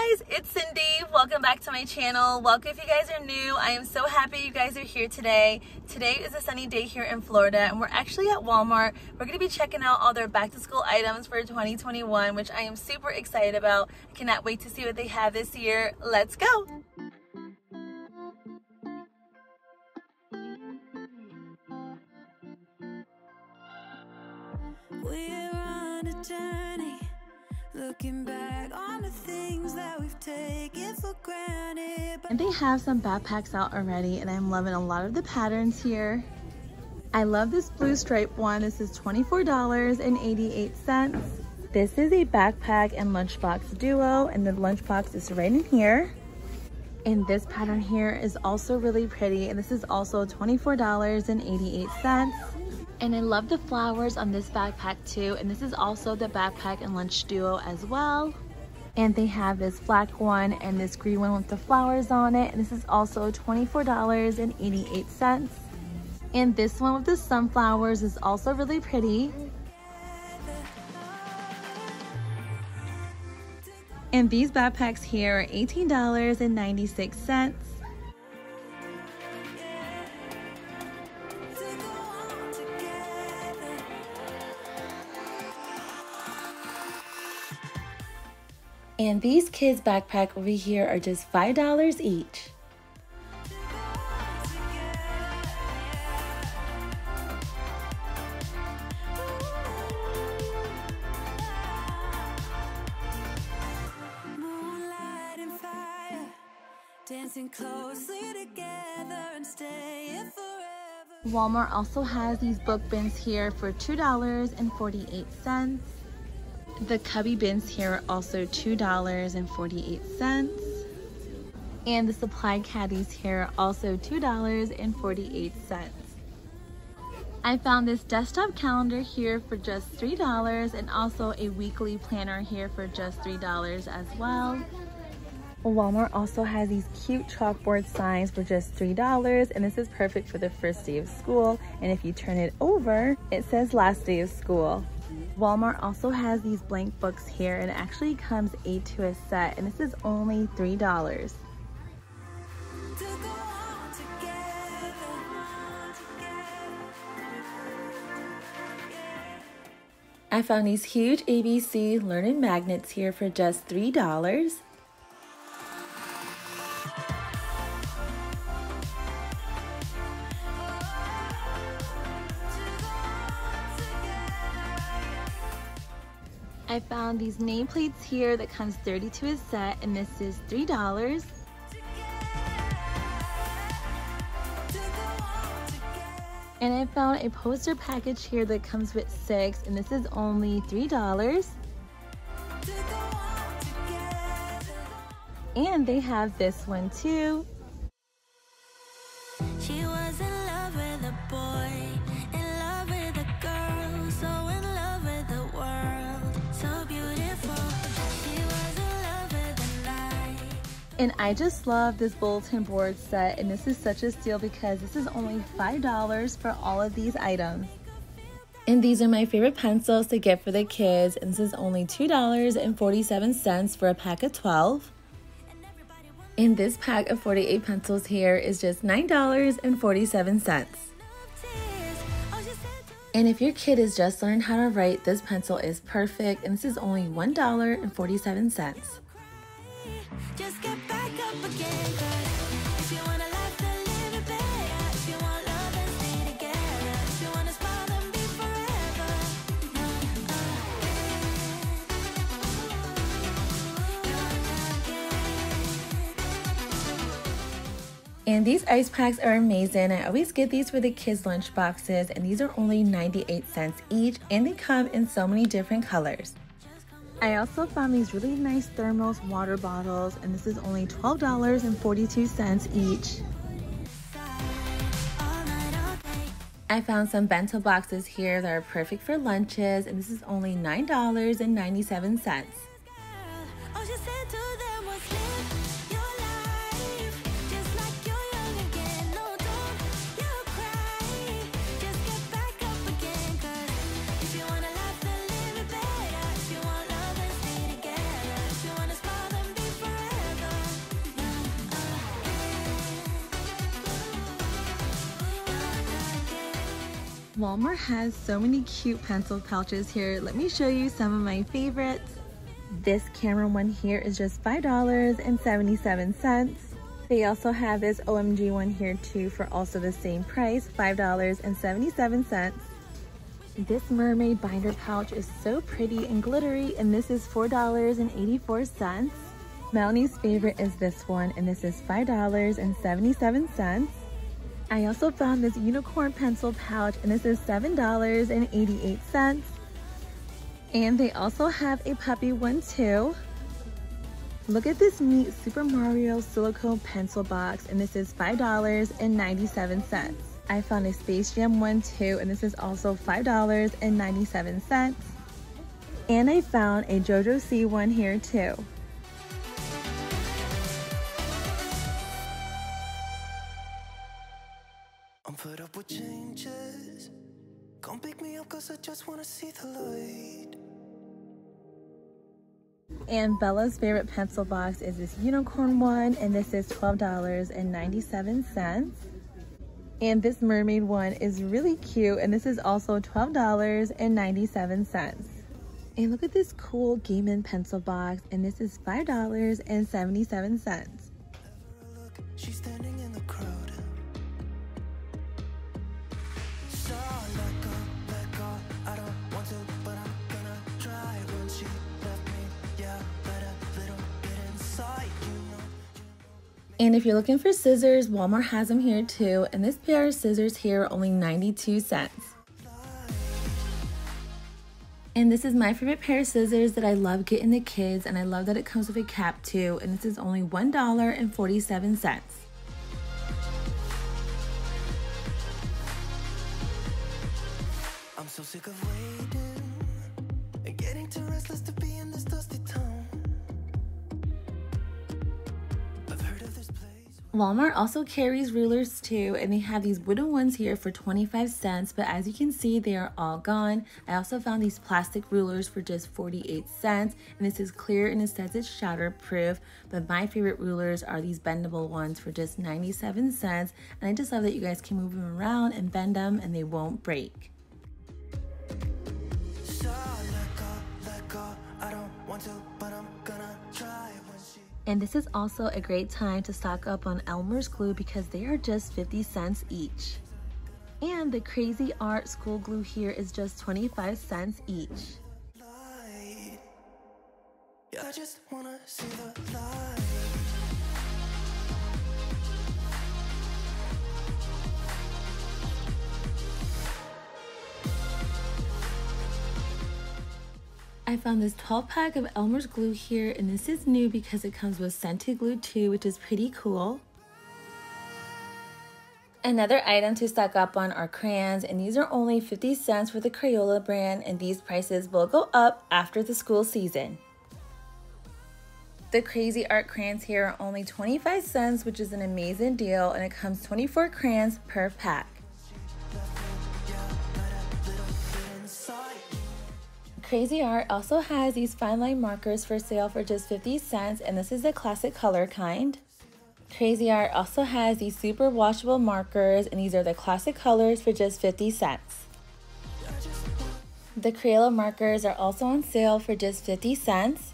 guys, it's Cindy. Welcome back to my channel. Welcome if you guys are new. I am so happy you guys are here today. Today is a sunny day here in Florida and we're actually at Walmart. We're going to be checking out all their back to school items for 2021, which I am super excited about. I cannot wait to see what they have this year. Let's go. We're on a journey, And they have some backpacks out already and I'm loving a lot of the patterns here. I love this blue stripe one. This is $24.88. This is a backpack and lunchbox duo and the lunchbox is right in here. And this pattern here is also really pretty and this is also $24.88. And I love the flowers on this backpack too. And this is also the backpack and lunch duo as well. And they have this black one and this green one with the flowers on it. And this is also $24.88. And this one with the sunflowers is also really pretty. And these backpacks here are $18.96. And these kids backpack over here are just $5 each. Moonlight and fire, dancing closely together and staying forever. Walmart also has these book bins here for $2.48. The cubby bins here are also $2.48. And the supply caddies here are also $2.48. I found this desktop calendar here for just $3 and also a weekly planner here for just $3 as well. Walmart also has these cute chalkboard signs for just $3 and this is perfect for the first day of school and if you turn it over it says last day of school. Walmart also has these blank books here and it actually comes eight to a set and this is only $3. To go on together. I found these huge ABC learning magnets here for just $3. Found these nameplates here that comes 30 to a set and this is $3. And I found a poster package here that comes with six and this is only $3. And they have this one too. And I just love this bulletin board set and this is such a steal because this is only $5 for all of these items. And these are my favorite pencils to get for the kids and this is only $2.47 for a pack of 12. And this pack of 48 pencils here is just $9.47. Tears. Oh, she said to And if your kid has just learned how to write, this pencil is perfect and this is only $1.47. and these ice packs are amazing. I always get these for the kids' lunch boxes, and these are only 98 cents each, and they come in so many different colors. I also found these really nice thermos water bottles, and this is only $12.42 each. I found some bento boxes here that are perfect for lunches, and this is only $9.97. Walmart has so many cute pencil pouches here. Let me show you some of my favorites. This camera one here is just $5.77. They also have this OMG one here too for also the same price, $5.77. This mermaid binder pouch is so pretty and glittery and this is $4.84. Melanie's favorite is this one and this is $5.77. I also found this unicorn pencil pouch and this is $7.88. And they also have a puppy one too. Look at this neat Super Mario silicone pencil box and this is $5.97. I found a Space Jam one too and this is also $5.97. And I found a JoJo Siwa one here too. Cause I just wanna see the light. And Bella's favorite pencil box is this unicorn one, and this is $12.97. And this mermaid one is really cute, and this is also $12.97. And look at this cool Gaiman pencil box, and this is $5.77. And if you're looking for scissors, Walmart has them here too. And this pair of scissors here are only 92 cents. And this is my favorite pair of scissors that I love getting the kids and I love that it comes with a cap too. And this is only $1.47. I'm so sick of waiting and getting too restless to be in this dusty town. Walmart also carries rulers too, and they have these wooden ones here for 25 cents, but as you can see, they are all gone. I also found these plastic rulers for just 48 cents, and this is clear and it says it's shatterproof, but my favorite rulers are these bendable ones for just 97 cents, and I just love that you guys can move them around and bend them and they won't break. So let go, let go. And this is also a great time to stock up on Elmer's glue because they are just 50 cents each. And the Crazy Art school glue here is just 25 cents each. I found this 12 pack of Elmer's glue here and this is new because it comes with scented glue too, which is pretty cool. Another item to stock up on are crayons and these are only 50 cents for the Crayola brand and these prices will go up after the school season. The Crazy Art crayons here are only 25 cents, which is an amazing deal and it comes 24 crayons per pack. Crazy Art also has these fine line markers for sale for just 50 cents and this is the classic color kind. Crazy Art also has these super washable markers and these are the classic colors for just 50 cents. The Crayola markers are also on sale for just 50 cents.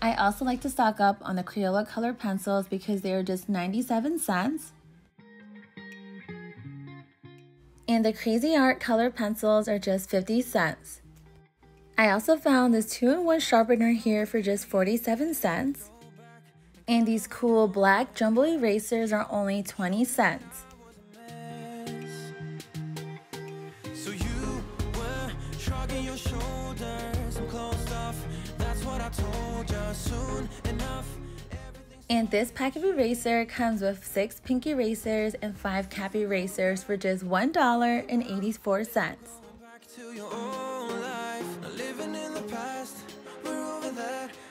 I also like to stock up on the Crayola color pencils because they are just 97 cents. And the Crazy Art color pencils are just 50 cents. I also found this 2-in-1 sharpener here for just 47 cents. And these cool black jumbo erasers are only 20 cents. So you were shrugging your shoulders. I'm closed off. That's what I told you. Soon enough. And this pack of eraser comes with 6 pink erasers and 5 cap erasers for just $1.84.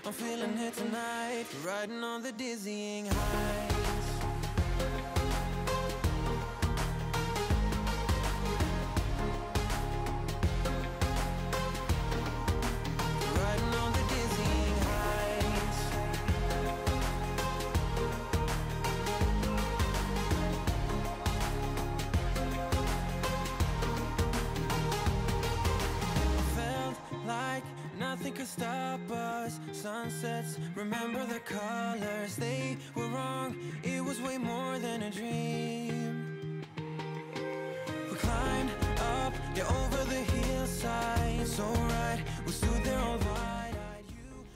I'm feeling it tonight. Riding on the dizzying heights. Could stop us. Sunsets, remember the colors. They were wrong, it was way more than a dream. We climbed up, yeah, over the hillside. So right, we stood there all wide.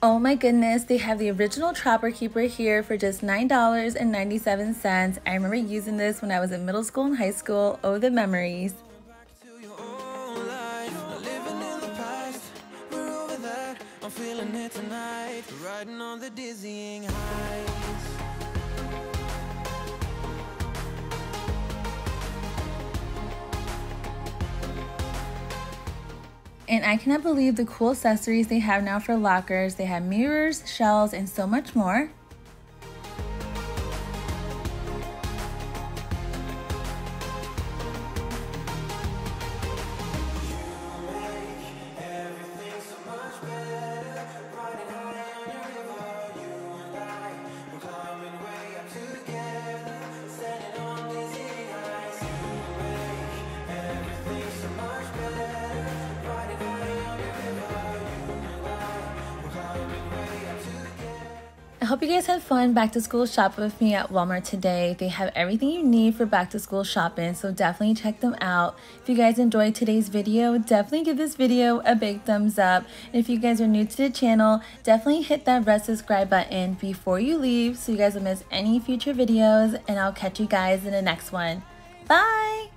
Oh my goodness, they have the original Trapper Keeper here for just $9.97. I remember using this when I was in middle school and high school. Oh, the memories. Tonight. Riding on the dizzying. And I cannot believe the cool accessories they have now for lockers. They have mirrors, shells, and so much more. Hope you guys had fun back to school shopping with me at Walmart today. They have everything you need for back to school shopping, so definitely check them out. If you guys enjoyed today's video, definitely give this video a big thumbs up. And if you guys are new to the channel, definitely hit that red subscribe button before you leave so you guys don't miss any future videos. And I'll catch you guys in the next one. Bye!